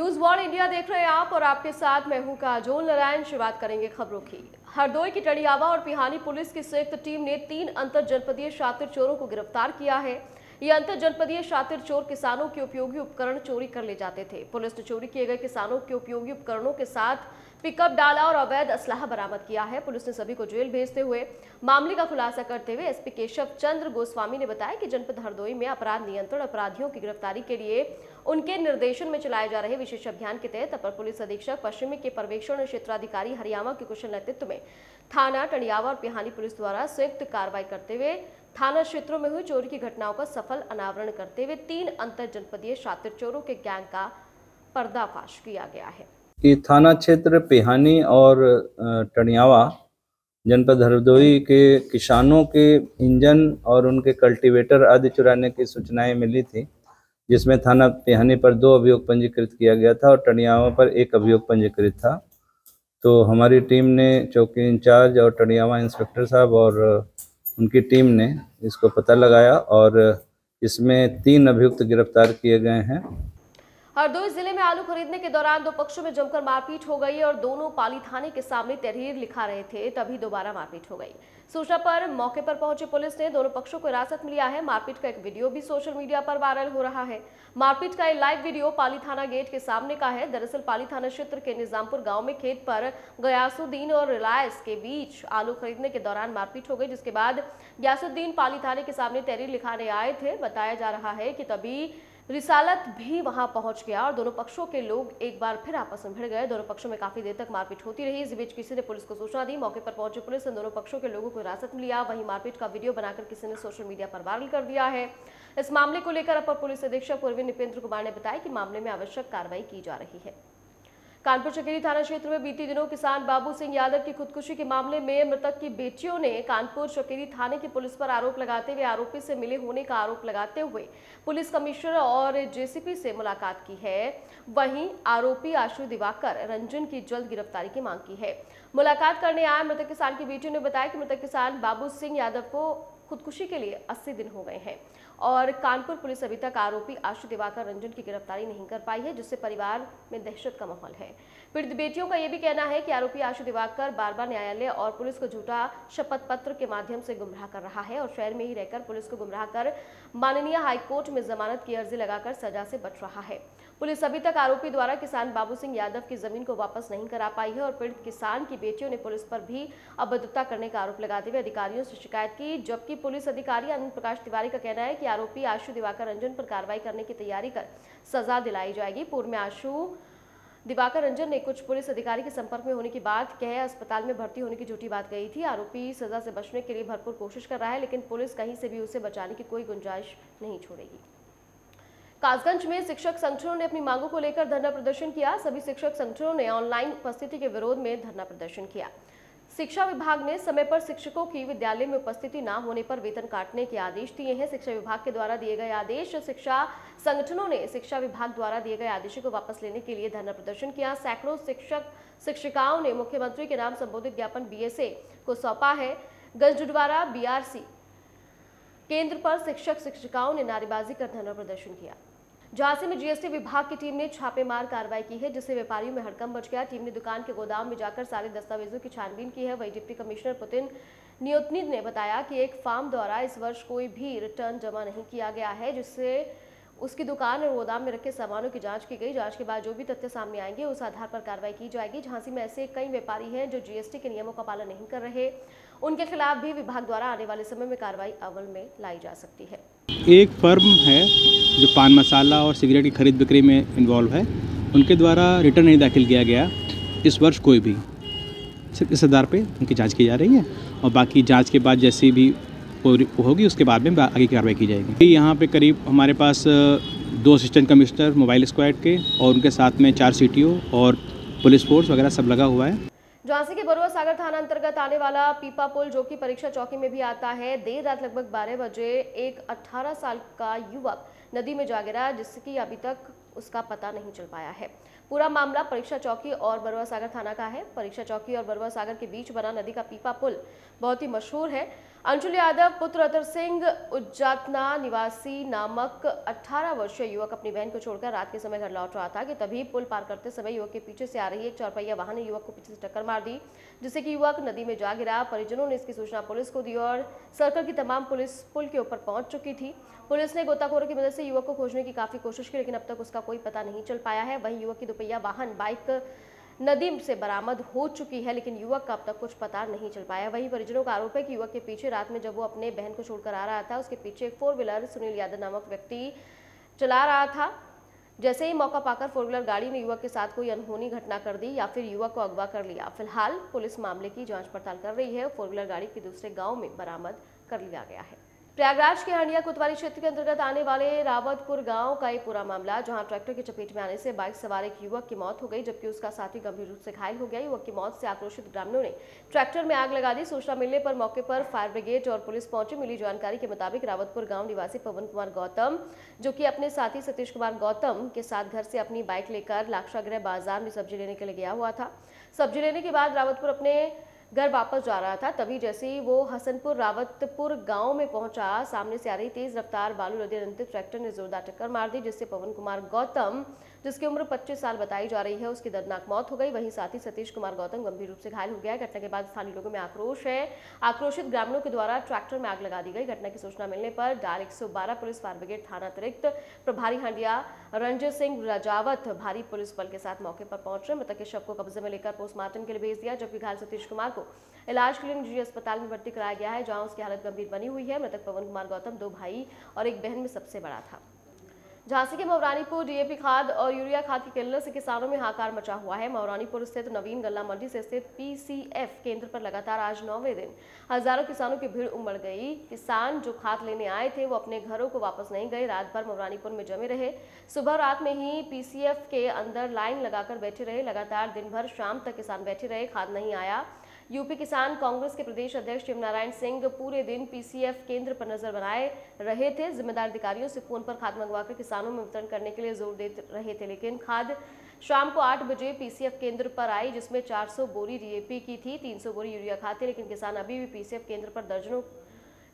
News one India देख रहे हैं आप और आपके साथ मैं हूँ काजोल नारायण। शुरुआत करेंगे खबरों की। हरदोई की टड़ियावा और पिहानी पुलिस की संयुक्त टीम ने तीन अंतर जनपदीय शातिर चोरों को गिरफ़्तार किया है। ये अंतर जनपदीय शातिर चोर किसानों के उपयोगी उपकरण चोरी कर ले जाते थे। पुलिस ने चोरी किए गए किसानों के उपयोगी उपकरणों के साथ पिकअप डाला और अवैध असलाह बरामद किया है। पुलिस ने सभी को जेल भेजते हुए मामले का खुलासा करते हुए एसपी केशव चंद्र गोस्वामी ने बताया कि जनपद हरदोई में अपराध नियंत्रण अपराधियों की गिरफ्तारी के लिए उनके निर्देशन में चलाए जा रहे विशेष अभियान के तहत अपर पुलिस अधीक्षक, पश्चिमी के पर्यवेक्षण क्षेत्राधिकारी हरियाणा के कुशल नेतृत्व में थाना टंडियावा और पिहानी पुलिस द्वारा संयुक्त कार्रवाई करते हुए थाना क्षेत्रों में हुई चोरी की घटनाओं का सफल अनावरण करते हुए तीन अंतर जनपदीय शातिर चोरों के गैंग का पर्दाफाश किया गया है। कि थाना क्षेत्र पिहानी और टनियावा जनपद हरदोई के किसानों के इंजन और उनके कल्टीवेटर आदि चुराने की सूचनाएँ मिली थी। जिसमें थाना पिहानी पर दो अभियोग पंजीकृत किया गया था और टणियावा पर एक अभियोग पंजीकृत था। तो हमारी टीम ने, चौकी इंचार्ज और टणियावा इंस्पेक्टर साहब और उनकी टीम ने इसको पता लगाया और इसमें तीन अभियुक्त गिरफ़्तार किए गए हैं। हरदोई ज़िले में आलू खरीदने के दौरान दो पक्षों में जमकर मारपीट हो गई और दोनों पाली थाने के सामने तहरीर लिखा रहे थे, तभी दोबारा मारपीट हो गई। सूचना पर मौके पर पहुँचे पुलिस ने दोनों पक्षों को हिरासत में लिया है। मारपीट का एक वीडियो भी सोशल मीडिया पर वायरल हो रहा है। मारपीट का एक लाइव वीडियो पाली थाना गेट के सामने का है। दरअसल पाली थाना क्षेत्र के निजामपुर गाँव में खेत पर गयासुद्दीन और रिलायंस के बीच आलू खरीदने के दौरान मारपीट हो गई, जिसके बाद गयासुद्दीन पाली थाने के सामने तहरीर लिखाने आए थे। बताया जा रहा है कि तभी रिसालत भी वहाँ पहुँच गया और दोनों पक्षों के लोग एक बार फिर आपस में भिड़ गए। दोनों पक्षों में काफ़ी देर तक मारपीट होती रही। इस बीच किसी ने पुलिस को सूचना दी। मौके पर पहुँची पुलिस ने दोनों पक्षों के लोगों को हिरासत में लिया। वहीं मारपीट का वीडियो बनाकर किसी ने सोशल मीडिया पर वायरल कर दिया है। इस मामले को लेकर अपर पुलिस अधीक्षक पूर्वी निपेंद्र कुमार ने बताया कि मामले में आवश्यक कार्रवाई की जा रही है। कानपुर चकेरी थाना क्षेत्र में बीती दिनों किसान बाबू सिंह यादव की खुदकुशी के मामले में मृतक की बेटियों ने कानपुर चकेरी थाने की पुलिस पर आरोप लगाते हुए आरोपी से मिले होने का आरोप लगाते हुए पुलिस कमिश्नर और जेसीपी से मुलाकात की है। वहीं आरोपी आशु दिवाकर रंजन की जल्द गिरफ्तारी की मांग की है। मुलाकात करने आए मृतक किसान की बेटियों ने बताया कि मृतक किसान बाबू सिंह यादव को खुदकुशी के लिए 80 दिन हो गए हैं। और कानपुर पुलिस अभी तक आरोपी आशु दिवाकर रंजन की गिरफ्तारी नहीं कर पाई है, जिससे परिवार में दहशत का माहौल है। पीड़ित बेटियों का यह भी कहना है कि आरोपी आशु दिवाकर बार बार न्यायालय और पुलिस को झूठा शपथ पत्र के माध्यम से गुमराह कर रहा है और शहर में ही रहकर पुलिस को गुमराह कर माननीय हाईकोर्ट में जमानत की अर्जी लगाकर सजा से बच रहा है। पुलिस अभी तक आरोपी द्वारा किसान बाबू सिंह यादव की ज़मीन को वापस नहीं करा पाई है और पीड़ित किसान की बेटियों ने पुलिस पर भी अभद्रता करने का आरोप लगाते हुए अधिकारियों से शिकायत की, जबकि पुलिस अधिकारी अनंत प्रकाश तिवारी का कहना है कि आरोपी आशु दिवाकर रंजन पर कार्रवाई करने की तैयारी कर सजा दिलाई जाएगी। पूर्व में आशु दिवाकर रंजन ने कुछ पुलिस अधिकारी के संपर्क में होने की बात कह। अस्पताल में भर्ती होने की झूठी बात कही थी। आरोपी सजा से बचने के लिए भरपूर कोशिश कर रहा है, लेकिन पुलिस कहीं से भी उसे बचाने की कोई गुंजाइश नहीं छोड़ेगी। कासगंज में शिक्षक संगठनों ने अपनी मांगों को लेकर धरना प्रदर्शन किया। सभी शिक्षक संगठनों ने ऑनलाइन उपस्थिति के विरोध में धरना प्रदर्शन किया। शिक्षा विभाग ने समय पर शिक्षकों की विद्यालय में उपस्थिति न होने पर वेतन काटने के आदेश दिए हैं। शिक्षा विभाग के द्वारा दिए गए आदेश, शिक्षा संगठनों ने शिक्षा विभाग द्वारा दिए गए आदेशों को वापस लेने के लिए धरना प्रदर्शन किया। सैकड़ों शिक्षक, शिक्षिकाओं ने मुख्यमंत्री के नाम संबोधित ज्ञापन बीएसए को सौंपा है। गंजडवारा, बीआरसी केंद्र पर शिक्षक, शिक्षिकाओं ने नारेबाजी कर धरना प्रदर्शन किया। झांसी में जीएसटी विभाग की टीम ने छापेमार कार्रवाई की है, जिससे व्यापारियों में हड़कम बच गया। टीम ने दुकान के गोदाम में जाकर सारे दस्तावेजों की छानबीन की है। वही डिप्टी कमिश्नर पुतिन नियोतनिद ने बताया कि एक फार्म द्वारा इस वर्ष कोई भी रिटर्न जमा नहीं किया गया है, जिससे उसकी दुकान और गोदाम में रखे सामानों की जाँच की गई। जाँच के बाद जो भी तथ्य सामने आएँगे, उस आधार पर कार्रवाई की जाएगी झांसी में ऐसे कई व्यापारी हैं जो जीएसटी के नियमों का पालन नहीं कर रहे। उनके खिलाफ भी विभाग द्वारा आने वाले समय में कार्रवाई अमल में लाई जा सकती है। एक फर्म है जो पान मसाला और सिगरेट की खरीद बिक्री में इन्वॉल्व है। उनके द्वारा रिटर्न नहीं दाखिल किया गया इस वर्ष कोई भी। सिर्फ़ इस आधार पर उनकी जाँच की जा रही है और बाकी जाँच के बाद जैसी भी होगी, उसके बाद में आगे की कार्रवाई की जाएगी। यहाँ पे करीब हमारे पास दो असिस्टेंट कमिश्नर मोबाइल स्क्वाड के और उनके साथ में चार सीटीओ और पुलिस फोर्स वगैरह सब लगा हुआ है। झांसी के बरुआ सागर थाना अंतर्गत आने वाला पीपा पुल, जो कि परीक्षा चौकी में भी आता है, देर रात लगभग 12 बजे एक 18 साल का युवक नदी में जा गिरा, जिसकी अभी तक उसका पता नहीं चल पाया है। पूरा मामला परीक्षा चौकी और बरुआ सागर थाना का है। परीक्षा चौकी और बरुआ सागर के बीच बना नदी का पीपा पुल बहुत ही मशहूर है। अंशुल यादव, पुत्र अतर सिंह, उज्जातना निवासी नामक 18 वर्षीय युवक अपनी बहन को छोड़कर रात के समय घर लौट रहा था कि तभी पुल पार करते समय युवक के पीछे से आ रही एक चौरपहिया वाहन ने युवक को पीछे से टक्कर मार दी, जिससे कि युवक नदी में जा गिरा। परिजनों ने इसकी सूचना पुलिस को दी और सर्कल की तमाम पुलिस पुल के ऊपर पहुँच चुकी थी। पुलिस ने गोताखोरों की मदद से युवक को खोजने की काफ़ी कोशिश की, लेकिन अब तक उसका कोई पता नहीं चल पाया है। वहीं युवक की दोपहिया वाहन, बाइक नदी से बरामद हो चुकी है, लेकिन युवक का अब तक कुछ पता नहीं चल पाया। वहीं परिजनों का आरोप है कि युवक के पीछे रात में जब वो अपने बहन को छोड़कर आ रहा था, उसके पीछे एक फोर व्हीलर सुनील यादव नामक व्यक्ति चला रहा था। जैसे ही मौका पाकर फोर व्हीलर गाड़ी ने युवक के साथ कोई अनहोनी घटना कर दी या फिर युवक को अगवा कर लिया। फ़िलहाल पुलिस मामले की जाँच पड़ताल कर रही है फोर व्हीलर गाड़ी के दूसरे गाँव में बरामद कर लिया गया है। प्रयागराज के हंडिया कोतवाली क्षेत्र के अंतर्गत आने वाले रावतपुर गाँव का एक पूरा मामला, जहाँ ट्रैक्टर की चपेट में आने से बाइक सवार एक युवक की मौत हो गई, जबकि उसका साथी गंभीर रूप से घायल हो गया। युवक की मौत से आक्रोशित ग्रामीणों ने ट्रैक्टर में आग लगा दी। सूचना मिलने पर मौके पर फायर ब्रिगेड और पुलिस पहुँची। मिली जानकारी के मुताबिक रावतपुर गाँव निवासी पवन कुमार गौतम, जो की अपने साथी सतीश कुमार गौतम के साथ घर से अपनी बाइक लेकर लाक्षागृह बाज़ार में सब्ज़ी लेने के लिए गया हुआ था। सब्ज़ी लेने के बाद रावतपुर अपने घर वापस जा रहा था, तभी जैसे ही वो हसनपुर रावतपुर गाँव में पहुँचा, सामने से आ रही तेज रफ्तार बालू नदी अनंत ट्रैक्टर ने जोरदार टक्कर मार दी, जिससे पवन कुमार गौतम जिसकी उम्र 25 साल बताई जा रही है, उसकी दर्दनाक मौत हो गई। वहीं साथी सतीश कुमार गौतम गंभीर रूप से घायल हो गया। घटना के बाद स्थानीय लोगों में आक्रोश है। आक्रोशित ग्रामीणों के द्वारा ट्रैक्टर में आग लगा दी गई। घटना की सूचना मिलने पर डाल एक पुलिस फायर ब्रिगेड थाना अतिरिक्त प्रभारी हंडिया रंजय सिंह राजावत भारी पुलिस बल के साथ मौके पर पहुँच रहे। मृतक के शव को कब्जे में लेकर पोस्टमार्टम के लिए भेज दिया, जबकि घायल सतीश कुमार को इलाज के लिए निजी अस्पताल में भर्ती कराया गया है, जहाँ उसकी हालत गंभीर बनी हुई है। मृतक पवन कुमार गौतम, दो भाई और एक बहन में सबसे बड़ा था। झांसी के मौरानीपुर डीएपी खाद और यूरिया खाद की किल्लत से किसानों में हाकार मचा हुआ है। मौरानीपुर स्थित नवीन गल्ला मंडी से स्थित पीसीएफ केंद्र पर लगातार आज नौवे दिन हज़ारों किसानों की भीड़ उमड़ गई। किसान जो खाद लेने आए थे, वो अपने घरों को वापस नहीं गए। रात भर मौरानीपुर में जमे रहे। सुबह रात में ही पीसीएफ के अंदर लाइन लगाकर बैठे रहे। लगातार दिन भर शाम तक किसान बैठे रहे। खाद नहीं आया। यूपी किसान कांग्रेस के प्रदेश अध्यक्ष शिवनारायण सिंह पूरे दिन पीसीएफ केंद्र पर नज़र बनाए रहे थे। जिम्मेदार अधिकारियों से फ़ोन पर खाद मंगवाकर किसानों में वितरण करने के लिए ज़ोर दे रहे थे, लेकिन खाद शाम को आठ बजे पीसीएफ केंद्र पर आई, जिसमें 400 बोरी डीएपी की थी 300 बोरी यूरिया खाद थी लेकिन किसान अभी भी पीसीएफ केंद्र पर दर्जनों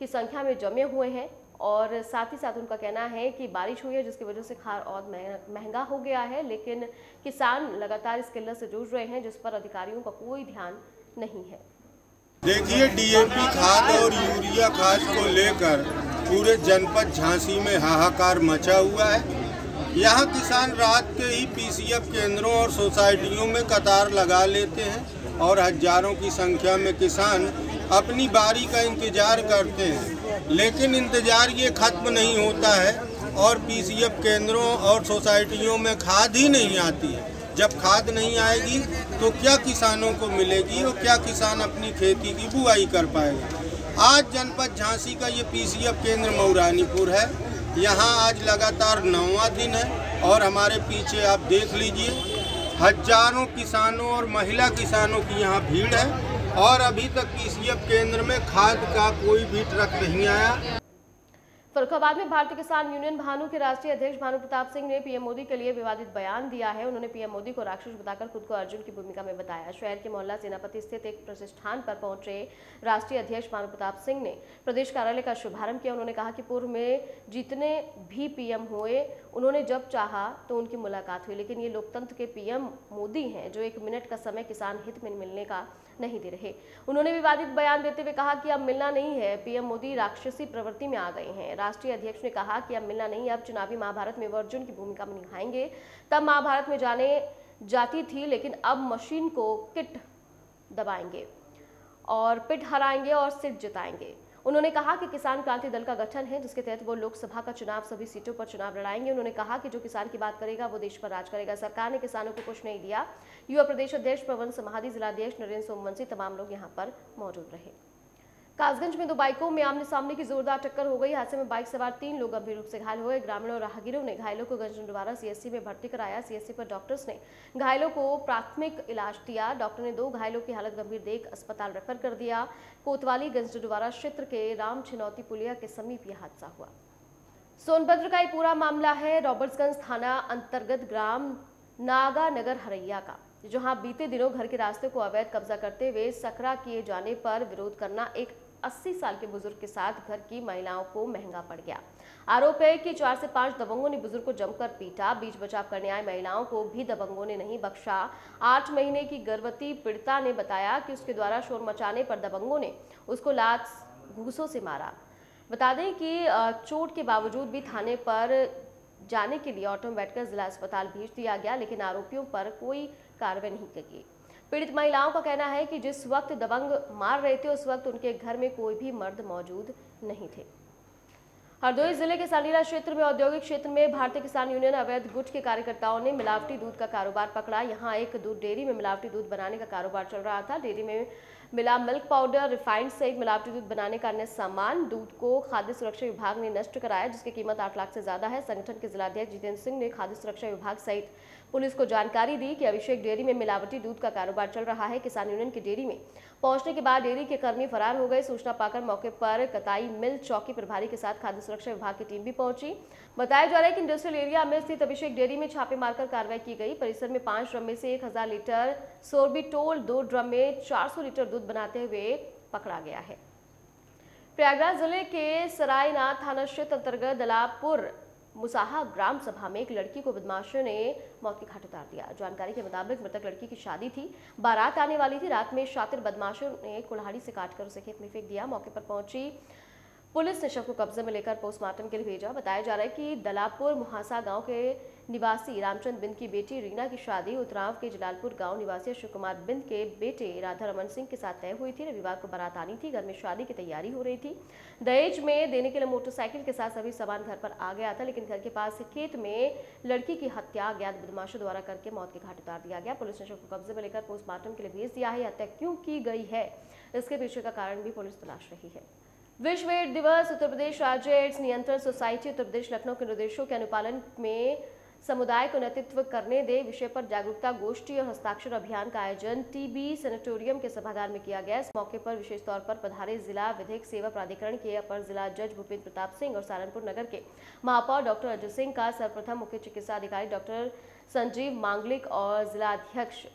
की संख्या में जमे हुए हैं। और साथ ही साथ उनका कहना है कि बारिश हुई है, जिसकी वजह से खाद और महँगा हो गया है, लेकिन किसान लगातार इस किल्लत से जूझ रहे हैं, जिस पर अधिकारियों का कोई ध्यान नहीं है। देखिए डीएपी खाद और यूरिया खाद को लेकर पूरे जनपद झांसी में हाहाकार मचा हुआ है। यहाँ किसान रात के ही पीसीएफ केंद्रों और सोसाइटियों में कतार लगा लेते हैं और हज़ारों की संख्या में किसान अपनी बारी का इंतज़ार करते हैं। लेकिन इंतज़ार ये खत्म नहीं होता है और पीसीएफ केंद्रों और सोसाइटियों में खाद ही नहीं आती है। जब खाद नहीं आएगी तो क्या किसानों को मिलेगी और क्या किसान अपनी खेती की बुआई कर पाएगा? आज जनपद झांसी का ये पीसीएफ केंद्र मऊरानीपुर है। यहाँ आज लगातार नौवा दिन है और हमारे पीछे आप देख लीजिए, हज़ारों किसानों और महिला किसानों की यहाँ भीड़ है और अभी तक पीसीएफ केंद्र में खाद का कोई भी ट्रक नहीं आया। फरुखाबाद में भारतीय किसान यूनियन भानु के राष्ट्रीय अध्यक्ष भानु प्रताप सिंह ने पीएम मोदी के लिए विवादित बयान दिया है। उन्होंने पीएम मोदी को राक्षस बताकर खुद को अर्जुन की भूमिका में बताया। शहर के मोहल्ला सेनापति स्थित एक प्रतिष्ठान पर पहुँचे राष्ट्रीय अध्यक्ष भानु प्रताप सिंह ने प्रदेश कार्यालय का शुभारंभ किया। उन्होंने कहा कि पूर्व में जितने भी पीएम हुए, उन्होंने जब चाहा तो उनकी मुलाकात हुई, लेकिन ये लोकतंत्र के पीएम मोदी हैं जो एक मिनट का समय किसान हित में मिलने का नहीं दे रहे। उन्होंने विवादित बयान देते हुए कहा कि अब मिलना नहीं है। पीएम मोदी राक्षसी प्रवृत्ति में आ गए हैं। राष्ट्रीय अध्यक्ष ने कहा कि अब मिलना नहीं, अब चुनावी महाभारत में अर्जुन की भूमिका में निभाएँगे। तब महाभारत में जाने जाती थी, लेकिन अब मशीन को किट दबाएँगे और पिट हराएँगे और सिट जिताएँगे। उन्होंने कहा कि किसान क्रांति दल का गठन है, जिसके तहत वो लोकसभा का चुनाव, सभी सीटों पर चुनाव लड़ाएँगे। उन्होंने कहा कि जो किसान की बात करेगा, वो देश पर राज करेगा। सरकार ने किसानों को कुछ नहीं दिया। युवा प्रदेश अध्यक्ष पवन समाधि जिलाध्यक्ष नरेंद्र सोमवंशी तमाम लोग यहाँ पर मौजूद रहे। कासगंज में दो बाइकों में आमने सामने की जोरदार टक्कर हो गई। हादसे में बाइक सवार तीन लोग गंभीर रूप से घायल हुए ग्रामीणों और राहगीरों ने घायलों को गंजडवारा सीएससी में भर्ती कराया। सीएससी पर डॉक्टर्स ने घायलों को प्राथमिक इलाज दिया। डॉक्टर ने दो घायलों की हालत गंभीर देख अस्पताल रेफर कर दिया। कोतवाली गंजडवारा क्षेत्र के राम छिनौती पुलिया के समीप यह हादसा हुआ। सोनभद्र का ये पूरा मामला है। रॉबर्ट्सगंज थाना अंतर्गत ग्राम नागा नगर हरैया का, जहाँ बीते दिनों घर के रास्ते को अवैध कब्जा करते हुए सकरा किए जाने पर विरोध करना एक 80 साल के बुज़ुर्ग के साथ घर की महिलाओं को महँगा पड़ गया। आरोप है कि चार से पाँच दबंगों ने बुज़ुर्ग को जमकर पीटा। बीच बचाव करने आए महिलाओं को भी दबंगों ने नहीं बख्शा। आठ महीने की गर्भवती पीड़िता ने बताया कि उसके द्वारा शोर मचाने पर दबंगों ने उसको लात, घूसों से मारा। बता दें कि चोट के बावजूद भी थाने पर जाने के लिए ऑटो में बैठकर जिला अस्पताल भेज दिया गया, लेकिन आरोपियों पर कोई कार्रवाई नहीं की गई। पीड़ित महिलाओं का कहना है कि जिस वक्त दबंग मार रहे थे, उस वक्त उनके घर में कोई भी मर्द मौजूद नहीं थे। हरदोई ज़िले के सालीरा क्षेत्र में औद्योगिक क्षेत्र में भारतीय किसान यूनियन अवैध गुट के कार्यकर्ताओं ने मिलावटी दूध का कारोबार पकड़ा। यहाँ एक दूध डेयरी में मिलावटी दूध बनाने का कारोबार चल रहा था। डेयरी में मिला मिल्क पाउडर, रिफाइंड सहित मिलावटी दूध बनाने का अन्य सामान दूध को खाद्य सुरक्षा विभाग ने नष्ट कराया, जिसकी कीमत आठ लाख से ज़्यादा है। संगठन के जिलाध्यक्ष जितेंद्र सिंह ने खाद्य सुरक्षा विभाग सहित पुलिस को जानकारी दी कि अभिषेक डेयरी में मिलावटी दूध का कारोबार चल रहा है। किसान यूनियन की डेयरी में पहुँचने के बाद डेयरी के कर्मी फरार हो गए। सूचना पाकर मौके पर कताई मिल चौकी प्रभारी के साथ खाद्य सुरक्षा विभाग की टीम भी पहुँची। बताया जा रहा है कि इंडस्ट्रियल एरिया में स्थित अभिषेक डेयरी में छापे मारकर कार्रवाई की गई। परिसर में पाँच ड्रम में से एक हज़ार लीटर सोरबिटोल, दो ड्रम में चार सौ लीटर दूध बनाते हुए पकड़ा गया है। प्रयागराज ज़िले के सरायनाथ थाना क्षेत्र अंतर्गत दलापुर मुसाहा ग्राम सभा में एक लड़की को बदमाशों ने मौत के घाट उतार दिया। जानकारी के मुताबिक मृतक लड़की की शादी थी। बारात आने वाली थी। रात में शातिर बदमाशों ने कुल्हाड़ी से काटकर उसे खेत में फेंक दिया। मौके पर पहुँची पुलिस ने शव को कब्जे में लेकर पोस्टमार्टम के लिए भेजा। बताया जा रहा है कि दलापुर मुहासा गाँव के निवासी रामचंद बिंद की बेटी रीना की शादी, उतराव के जलालपुर गाँव निवासी अशोक कुमार बिंद के बेटे राधा रमन सिंह के साथ तय हुई थी। रविवार को बारात आनी थी, घर में शादी की तैयारी हो रही थी। दहेज में देने के लिए मोटरसाइकिल के साथ सभी सामान घर पर आ गया था, लेकिन घर के पास खेत में लड़की की हत्या अज्ञात बदमाशों द्वारा करके मौत के घाट उतार दिया गया। पुलिस ने शव को कब्जे में लेकर पोस्टमार्टम के लिए भेज दिया है। हत्या क्यों की गई है? इसके पीछे का कारण भी पुलिस तलाश रही है। विश्व एड्स दिवस, उत्तर प्रदेश राज्य एड्स नियंत्रण सोसाइटी, उत्तर प्रदेश लखनऊ के निर्देशों के अनुपालन में समुदाय को नेतृत्व करने दे विषय पर जागरूकता गोष्ठी और हस्ताक्षर अभियान का आयोजन टीबी सेनेटोरियम के सभागार में किया गया। इस मौके पर विशेष तौर पर पधारे जिला विधिक सेवा प्राधिकरण के अपर जिला जज भूपेन्द्र प्रताप सिंह और सहारनपुर नगर के महापौर डॉक्टर अजय सिंह का सर्वप्रथम मुख्य चिकित्सा अधिकारी डॉक्टर संजीव मांगलिक और जिलाध्यक्ष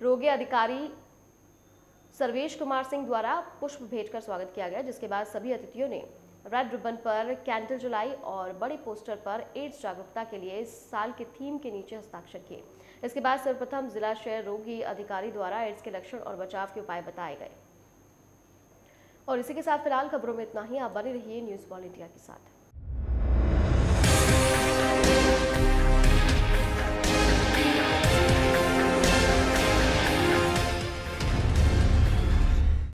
रोगे अधिकारी सर्वेश कुमार सिंह द्वारा पुष्प भेंट कर स्वागत किया गया, जिसके बाद सभी अतिथियों ने रेड रिबन पर कैंडल जलाई और बड़े पोस्टर पर एड्स जागरूकता के लिए इस साल के थीम के नीचे हस्ताक्षर किए। इसके बाद सर्वप्रथम जिला शहर रोगी अधिकारी द्वारा एड्स के लक्षण और बचाव के उपाय बताए गए। और इसी के साथ फ़िलहाल खबरों में इतना ही। आप बने रहिए न्यूज़ वॉल इंडिया के साथ।